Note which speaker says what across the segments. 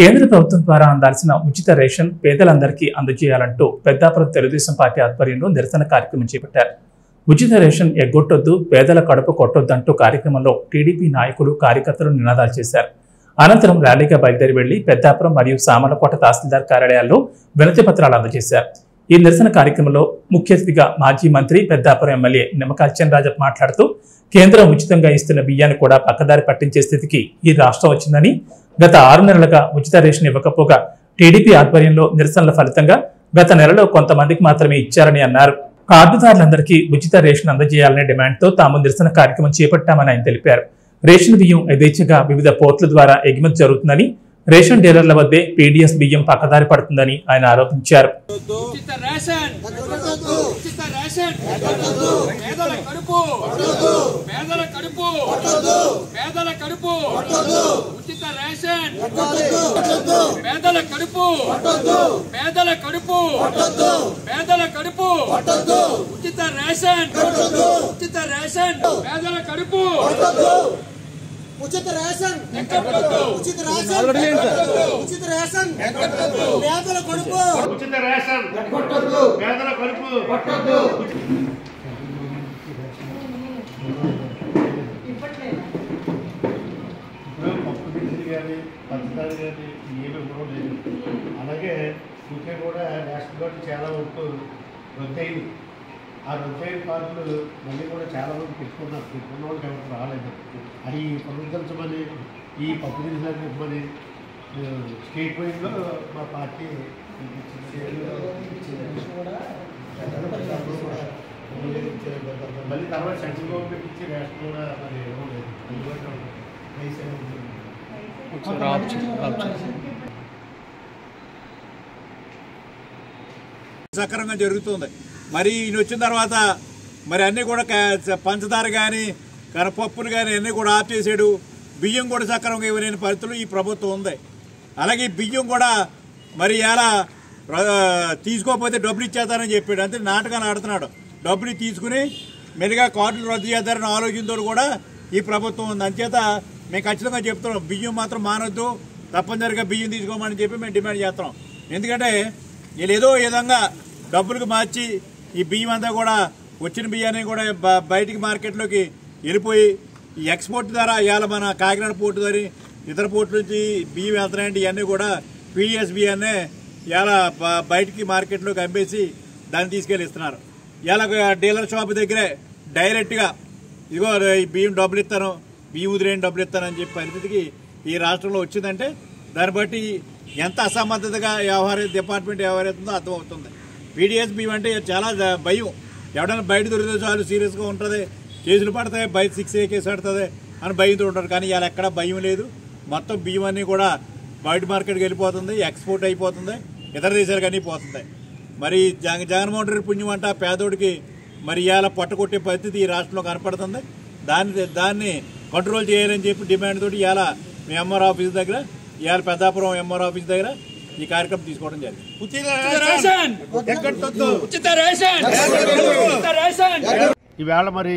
Speaker 1: కేంద్ర ప్రభుత్వం ద్వారా అందాల్సిన ఉచిత రేషన్ పేదలందరికీ అందజేయాలంటూ పెద్దాపురం తెలుగుదేశం పార్టీ ఆధ్వర్యంలో నిరసన కార్యక్రమం చేపట్టారు. ఉచిత రేషన్ ఎగ్గొట్టొద్దు పేదల కడుపు కొట్టొద్దంటూ కార్యక్రమంలో టీడీపీ నాయకులు కార్యకర్తలు నినాదాలు చేశారు. అనంతరం ర్యాలీగా బయలుదేరి వెళ్ళి పెద్దాపురం మరియు సామలకోట తహసీల్దార్ కార్యాలయాల్లో వినతి పత్రాలు అందజేశారు. ఈ నిరసన కార్యక్రమంలో ముఖ్య అతిథిగా మాజీ మంత్రి పెద్దాపురం ఎమ్మెల్యే నిమ్మకాల చంద్రరాజు మాట్లాడుతూ కేంద్రం ఉచితంగా ఇస్తున్న బియ్యాన్ని కూడా పక్కదారి పట్టించే స్థితికి ఈ రాష్ట్రం వచ్చిందని గత ఆరు నెలలుగా ఉచిత రేషన్ ఇవ్వకపోగా టీడీపీ ఆధ్వర్యంలో నిరసనల ఫలితంగా గత నెలలో కొంతమందికి మాత్రమే ఇచ్చారని అన్నారు. కార్డుదారులందరికీ ఉచిత రేషన్ అందజేయాలనే డిమాండ్తో తాము నిరసన కార్యక్రమం చేపట్టామని ఆయన తెలిపారు. రేషన్ బియ్యం యథేచ్ఛగా వివిధ పోర్టుల ద్వారా ఎగుమతి జరుగుతుందని రేషన్ డీలర్ల వద్దే పీడీఎస్ బియ్యం పక్కదారి పడుతుందని ఆయన ఆరోపించారు.
Speaker 2: రేషన్ పేదల కడుపు. పేదల కడుపు. పేదల కడుపు. ఉచిత రేషన్. పేదల కడుపు. పేదల కడుపు. పేదల కడుపు. ఉచిత రేషన్. ఉచిత రేషన్. పేదల కడుపు.
Speaker 3: ఉచిత రేషన్. ఉచిత రేషన్. ఉచిత రేషన్. పేదల కొడుకు
Speaker 4: ఉచిత రేషన్. పేదల కడుపు ఇప్పుడు పప్పు దినుసులు కానీ పంచదార కానీ ఏమి ఇవ్వడం లేదు. అలాగే ఇంకా కూడా రేషన్ కార్డు చాలా వరకు రద్దయింది. ఆ రద్దయిన కార్డులు మళ్ళీ కూడా చాలా మంది పెట్టుకున్నారు. పెట్టుకున్న వాళ్ళకి ఎవరికి రాలేదు. అది పునరుద్ధరించమని ఈ పప్పు దినుసులు ఇవ్వమని స్టేట్ వైడ్లో మా పార్టీ మళ్ళీ తర్వాత సెంట్రల్ గవర్నమెంట్ ఇచ్చి రేషన్ కూడా మరి ఇవ్వడం లేదు అందుబాటులో
Speaker 5: సక్రమంగా జరుగుతుంది. మరి ఈయన వచ్చిన తర్వాత మరి అన్నీ కూడా పంచదార కానీ కనపప్పులు కానీ అన్నీ కూడా ఆఫ్ చేసాడు బియ్యం కూడా సక్రమంగా ఇవ్వలేని పరిస్థితులు ఈ ప్రభుత్వం ఉంది. అలాగే ఈ బియ్యం కూడా మరి ఎలా తీసుకోకపోతే డబ్బులు ఇచ్చేస్తానని చెప్పాడు. అంతే నాటకాన్ని ఆడుతున్నాడు. డబ్బులు తీసుకుని మెరుగా కార్డులు రద్దు చేస్తారని ఆలోచనతో కూడా ఈ ప్రభుత్వం ఉంది. అంచేత మేము ఖచ్చితంగా చెప్తున్నాం బియ్యం మాత్రం మానొద్దు తప్పనిసరిగా బియ్యం తీసుకోమని చెప్పి మేము డిమాండ్ చేస్తున్నాం. ఎందుకంటే వీళ్ళు ఏదో విధంగా డబ్బులకు మార్చి ఈ బియ్యం అంతా కూడా వచ్చిన బియ్యాన్ని కూడా బయటికి మార్కెట్లోకి వెళ్ళిపోయి ఈ ఎక్స్పోర్ట్ ద్వారా ఇవాళ మన కాకినాడ పోర్టు ద్వారా ఇతర పోర్టు నుంచి బియ్యం వెళ్తున్నాయంటే ఇవన్నీ కూడా పీడిఎస్ బియ్యాన్నే ఇలా బ- బయటికి మార్కెట్లోకి అమ్మేసి దాన్ని తీసుకెళ్ళి ఇస్తున్నారు ఇలా డీలర్ షాప్ దగ్గరే డైరెక్ట్గా ఇదిగో ఈ బియ్యం డబ్బులు ఇస్తాను బియ్యం ఉదిరేని డబ్బులు ఇస్తానని చెప్పి పరిస్థితికి ఈ రాష్ట్రంలో వచ్చిందంటే దాన్ని బట్టి ఎంత అసమర్థతగా వ్యవహార డిపార్ట్మెంట్ వ్యవహరిస్తుందో అర్థమవుతుంది. పీడిఎస్ బియ్యం అంటే చాలా భయం. ఎవడైనా బయట దొరికితే చాలు సీరియస్గా ఉంటుంది కేసులు పడతాయి బయట సిక్స్ ఏ కేసు పడుతుంది అని భయంతో ఉంటారు. కానీ ఇలా ఎక్కడ భయం లేదు. మొత్తం బియ్యం అన్నీ కూడా బయట మార్కెట్కి వెళ్ళిపోతుంది ఎక్స్పోర్ట్ అయిపోతుంది. ఇతర దేశాలకు అన్నీ పోతుంది మరి జగన్ జగన్మోహన్ రెడ్డి పుణ్యం అంట పేదోడికి మరి ఇవాళ పొట్టకొట్టే పరిస్థితి ఈ రాష్ట్రంలో కనపడుతుంది. దాన్ని దాన్ని కంట్రోల్ చేయాలని చెప్పి డిమాండ్ తోటి ఇవాళ మీ ఎంఆర్ ఆఫీస్ దగ్గర ఇవాళ పెద్దాపురం ఎంఆర్ ఆఫీస్ దగ్గర ఈ కార్యక్రమం తీసుకోవడం జరిగింది.
Speaker 2: ఉచిత రేషన్! ఉచిత రేషన్! ఉచిత రేషన్!
Speaker 4: ఈవేళ మరి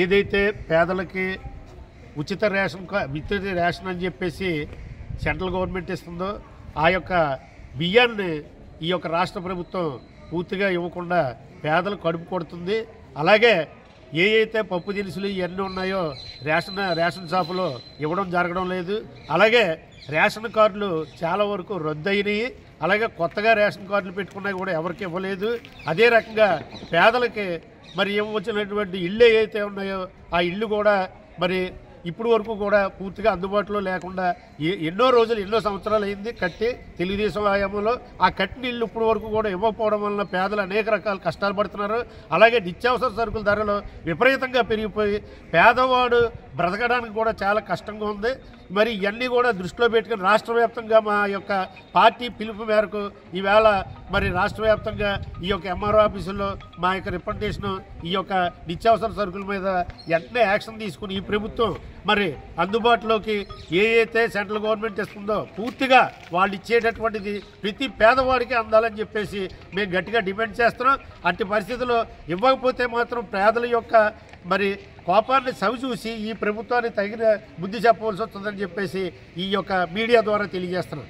Speaker 4: ఏదైతే పేదలకి ఉచిత రేషన్ ఉచిత రేషన్ అని చెప్పేసి సెంట్రల్ గవర్నమెంట్ ఇస్తుందో ఆ యొక్క బియ్యాన్ని ఈ యొక్క రాష్ట్ర ప్రభుత్వం పూర్తిగా ఇవ్వకుండా పేదలు కడుపు కొడుతుంది. అలాగే ఏ అయితే పప్పు దినుసులు ఇవన్నీ ఉన్నాయో రేషన్ రేషన్ షాపులో ఇవ్వడం జరగడం లేదు. అలాగే రేషన్ కార్డులు చాలా వరకు రద్దు అయినాయి అలాగే కొత్తగా రేషన్ కార్డులు పెట్టుకున్నా కూడా ఎవరికి ఇవ్వలేదు. అదే రకంగా పేదలకి మరి ఇవ్వచ్చినటువంటి ఇళ్ళు ఏవైతే ఉన్నాయో ఆ ఇళ్ళు కూడా మరి ఇప్పుడు వరకు కూడా పూర్తిగా అందుబాటులో లేకుండా ఎన్నో రోజులు ఎన్నో సంవత్సరాలు అయింది కట్టి తెలుగుదేశం హయాంలో. ఆ కట్టి ఇల్లు ఇప్పుడు వరకు కూడా ఇవ్వకపోవడం వలన పేదలు అనేక రకాల కష్టాలు పడుతున్నారు. అలాగే నిత్యావసర సరుకుల ధరలు విపరీతంగా పెరిగిపోయి పేదవాడు బ్రతకడానికి కూడా చాలా కష్టంగా ఉంది. మరి ఇవన్నీ కూడా దృష్టిలో పెట్టుకుని రాష్ట్ర వ్యాప్తంగా మా యొక్క పార్టీ పిలుపు మేరకు ఈవేళ మరి రాష్ట్ర వ్యాప్తంగా ఈ యొక్క ఎంఆర్ఓ ఆఫీసుల్లో మా యొక్క రిప్రజెంటేషన్ ఈ యొక్క నిత్యావసర సరుకుల మీద వెంటనే యాక్షన్ తీసుకుని ఈ ప్రభుత్వం మరి అందుబాటులోకి ఏ అయితే సెంట్రల్ గవర్నమెంట్ ఇస్తుందో పూర్తిగా వాళ్ళు ఇచ్చేటటువంటిది ప్రతి పేదవాడికి అందాలని చెప్పేసి మేము గట్టిగా డిమాండ్ చేస్తున్నాం. అట్టి పరిస్థితుల్లో ఇవ్వకపోతే మాత్రం పేదల యొక్క మరి కోపాన్ని సవిచూసి ఈ ప్రభుత్వాన్ని తగిన బుద్ధి చెప్పవలసి వస్తుందని చెప్పేసి ఈ యొక్క మీడియా ద్వారా తెలియజేస్తున్నాం.